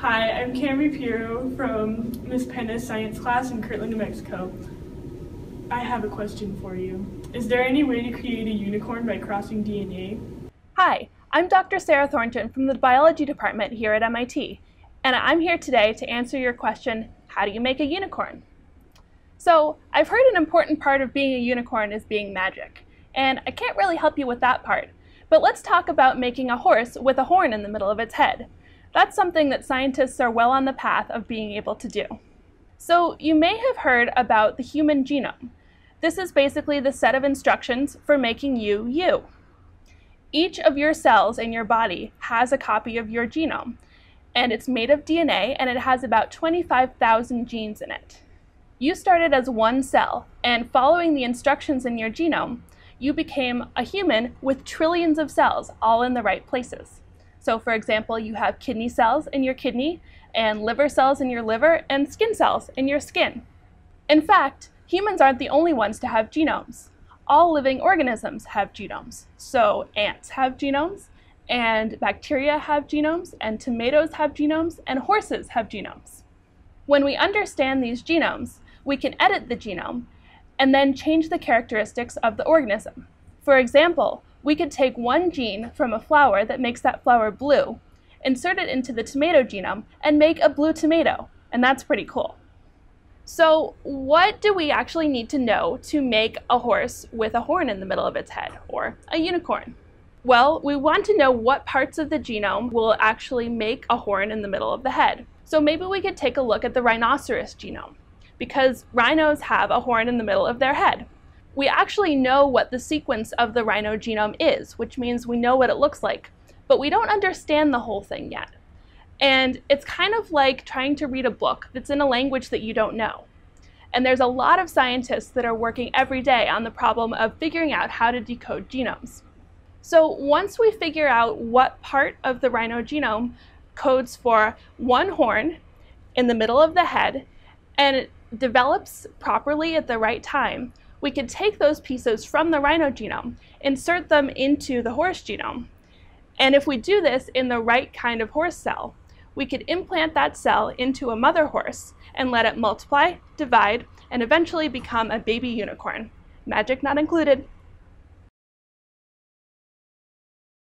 Hi, I'm Camry Piero from Miss Penna's science class in Kirtland, New Mexico. I have a question for you. Is there any way to create a unicorn by crossing DNA? Hi, I'm Dr. Sera Thornton from the biology department here at MIT, and I'm here today to answer your question, how do you make a unicorn? So, I've heard an important part of being a unicorn is being magic, and I can't really help you with that part, but let's talk about making a horse with a horn in the middle of its head. That's something that scientists are well on the path of being able to do. So you may have heard about the human genome. This is basically the set of instructions for making you, you. Each of your cells in your body has a copy of your genome, and it's made of DNA and it has about 25,000 genes in it. You started as one cell, and following the instructions in your genome, you became a human with trillions of cells all in the right places. So for example, you have kidney cells in your kidney, and liver cells in your liver, and skin cells in your skin. In fact, humans aren't the only ones to have genomes. All living organisms have genomes. So ants have genomes, and bacteria have genomes, and tomatoes have genomes, and horses have genomes. When we understand these genomes, we can edit the genome and then change the characteristics of the organism. For example, we could take one gene from a flower that makes that flower blue, insert it into the tomato genome, and make a blue tomato. And that's pretty cool. So what do we actually need to know to make a horse with a horn in the middle of its head, or a unicorn? Well, we want to know what parts of the genome will actually make a horn in the middle of the head. So maybe we could take a look at the rhinoceros genome, because rhinos have a horn in the middle of their head we actually know what the sequence of the rhino genome is, which means we know what it looks like, but we don't understand the whole thing yet. And it's kind of like trying to read a book that's in a language that you don't know. And there's a lot of scientists that are working every day on the problem of figuring out how to decode genomes. So once we figure out what part of the rhino genome codes for one horn in the middle of the head and it develops properly at the right time, we could take those pieces from the rhino genome, insert them into the horse genome. And if we do this in the right kind of horse cell, we could implant that cell into a mother horse and let it multiply, divide, and eventually become a baby unicorn. Magic not included.